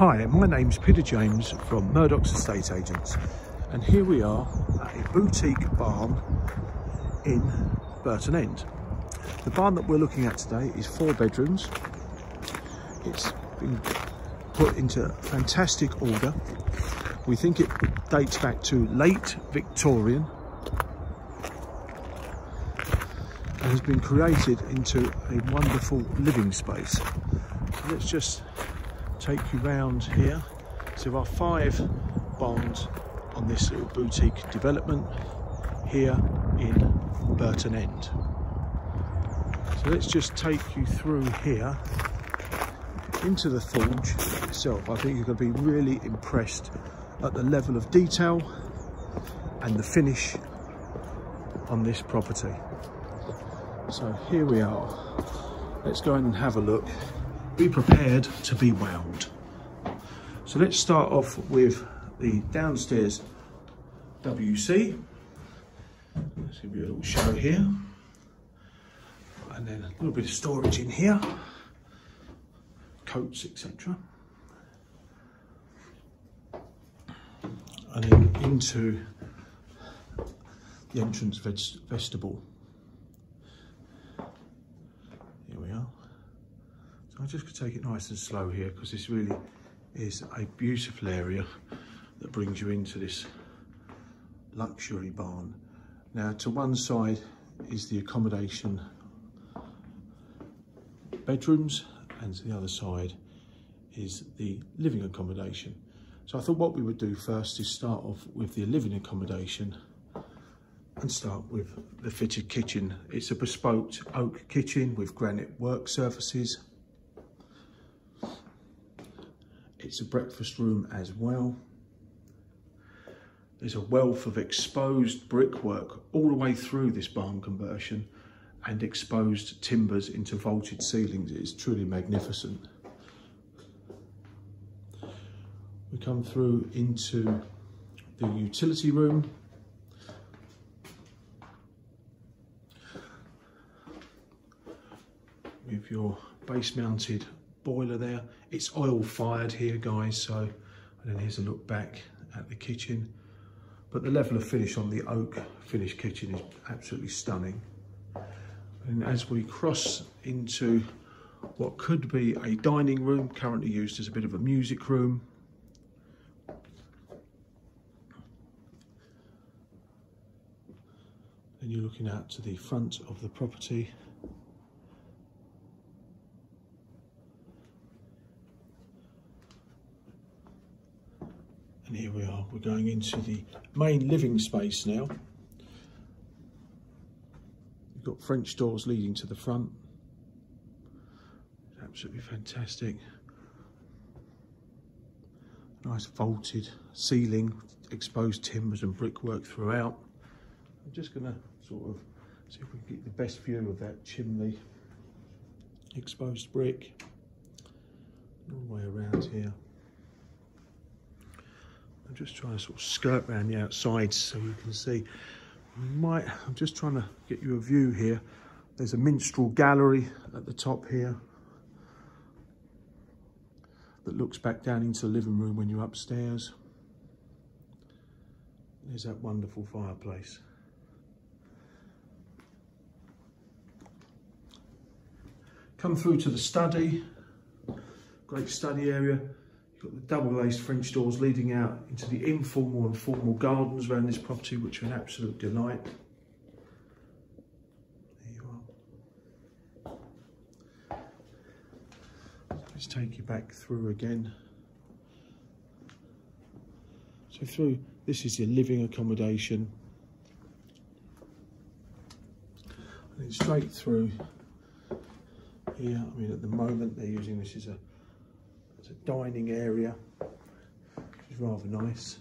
Hi, my name's Peter James from Murdoch's Estate Agents and here we are at a boutique barn in Burton End. The barn that we're looking at today is four bedrooms. It's been put into fantastic order. We think it dates back to late Victorian and has been created into a wonderful living space. Let's just take you round here. So are five bonds on this little boutique development here in Burton End. So let's just take you through here into the forge itself. I think you're going to be really impressed at the level of detail and the finish on this property. So here we are. Let's go in and have a look be prepared to be wowed. So let's start off with the downstairs WC. Let's give you a little show here. And then a little bit of storage in here. Coats, etc. And then into the entrance vestibule. I'm just going to take it nice and slow here because this really is a beautiful area that brings you into this luxury barn. Now to one side is the accommodation bedrooms and to the other side is the living accommodation. So I thought what we would do first is start off with the living accommodation and start with the fitted kitchen. It's a bespoke oak kitchen with granite work surfaces It's a breakfast room as well. There's a wealth of exposed brickwork all the way through this barn conversion and exposed timbers into vaulted ceilings. It is truly magnificent. We come through into the utility room. With your base mounted boiler there. It's oil fired here, guys, so, and then here's a look back at the kitchen. But the level of finish on the oak finished kitchen is absolutely stunning. And as we cross into what could be a dining room, currently used as a bit of a music room. Then you're looking out to the front of the property. Here we are, we're going into the main living space now. You've got French doors leading to the front. Absolutely fantastic. Nice vaulted ceiling, exposed timbers and brickwork throughout. I'm just going to sort of see if we can get the best view of that chimney. Exposed brick all the way around here. I'm just trying to sort of skirt around the outside so you can see. Might, I'm just trying to get you a view here. There's a minstrel gallery at the top here that looks back down into the living room when you're upstairs. There's that wonderful fireplace. Come through to the study, great study area. Got the double glazed French doors leading out into the informal and formal gardens around this property, which are an absolute delight. There you are. Let's take you back through again. So through, this is your living accommodation. And then straight through here, I mean at the moment they're using this as a a dining area, which is rather nice.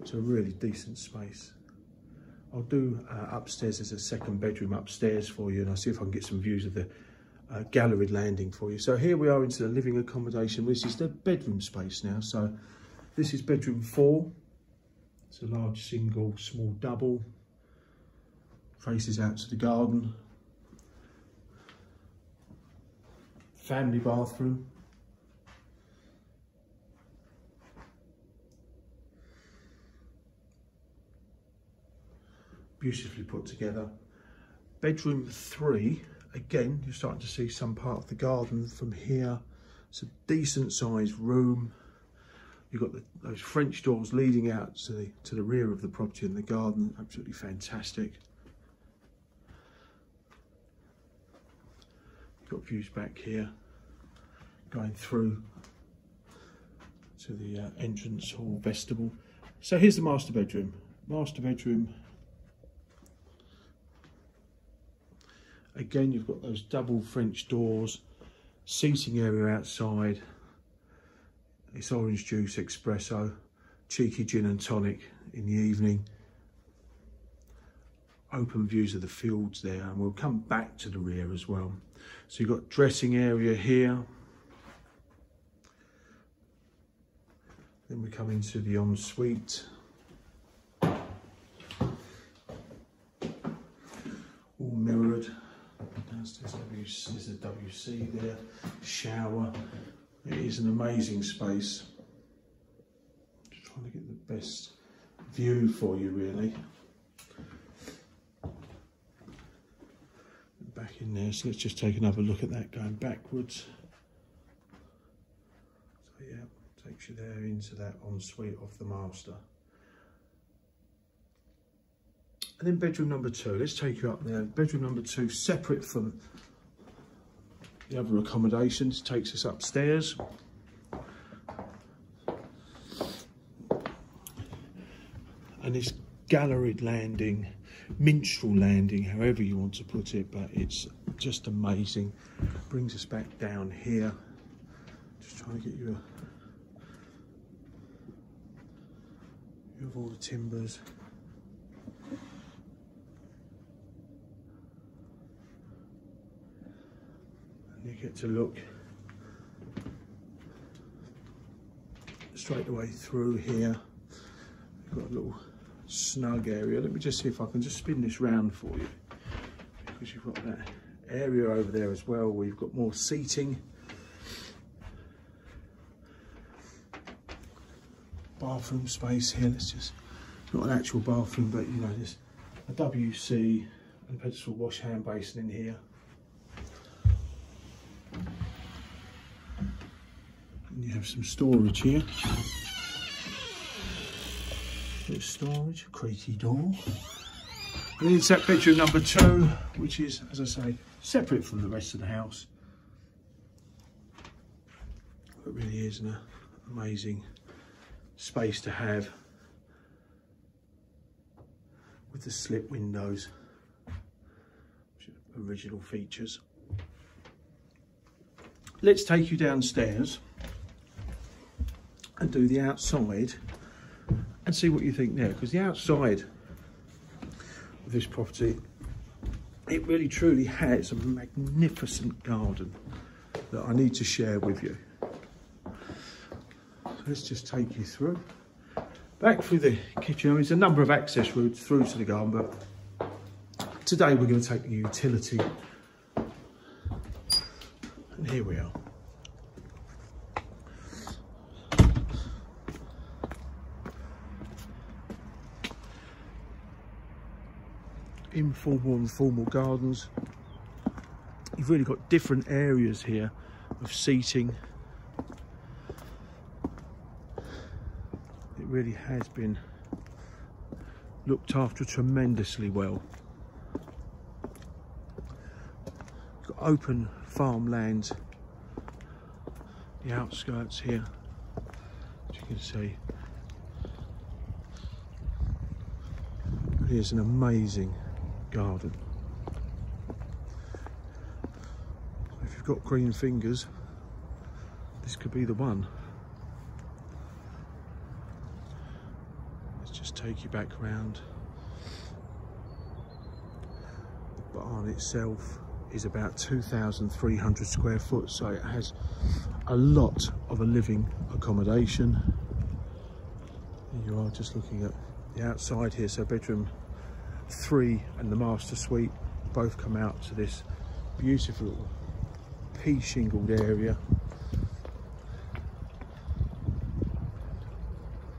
It's a really decent space. I'll do uh, upstairs as a second bedroom upstairs for you and I'll see if I can get some views of the uh, galleried landing for you. So here we are into the living accommodation. This is the bedroom space now. So this is bedroom four. It's a large single, small double. Faces out to the garden. Family bathroom beautifully put together. Bedroom three, again, you're starting to see some part of the garden from here. It's a decent sized room. You've got the, those French doors leading out to the, to the rear of the property and the garden, absolutely fantastic. Got views back here, going through to the uh, entrance hall vestibule. So here's the master bedroom. Master bedroom. Again, you've got those double French doors, seating area outside. It's orange juice espresso, cheeky gin and tonic in the evening. Open views of the fields there, and we'll come back to the rear as well. So you've got dressing area here. Then we come into the ensuite. All mirrored. There's a WC there, shower. It is an amazing space. Just trying to get the best view for you really. Back in there, so let's just take another look at that going backwards. So yeah, takes you there into that ensuite of the master. And then bedroom number two, let's take you up there. Bedroom number two, separate from the other accommodations, takes us upstairs. And this galleried landing, minstrel landing, however you want to put it, but it's just amazing. Brings us back down here. Just trying to get you a view of all the timbers. You get to look straight away through here. You've got a little snug area. Let me just see if I can just spin this round for you because you've got that area over there as well where you've got more seating. Bathroom space here. Let's just, not an actual bathroom, but you know, there's a WC and pedestal wash hand basin in here. Have some storage here. Bit storage, creaky door. And it's that bedroom number two, which is, as I say, separate from the rest of the house. It really is an amazing space to have with the slip windows, original features. Let's take you downstairs and do the outside and see what you think there because the outside of this property it really truly has a magnificent garden that I need to share with you. So let's just take you through. Back through the kitchen there's a number of access routes through to the garden but today we're going to take the utility. And here we are informal and formal gardens. You've really got different areas here of seating. It really has been looked after tremendously well. Got open farmland, the outskirts here, as you can see. Here's an amazing garden. If you've got green fingers, this could be the one. Let's just take you back around. The barn itself is about 2,300 square foot, so it has a lot of a living accommodation. You are just looking at the outside here, so bedroom three and the master suite both come out to this beautiful pea shingled area.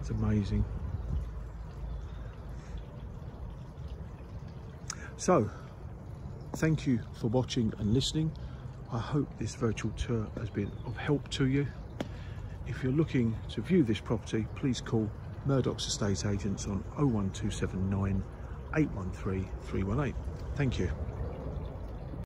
It's amazing. So, thank you for watching and listening. I hope this virtual tour has been of help to you. If you're looking to view this property, please call Murdoch's Estate Agents on 01279 813 318. Thank you.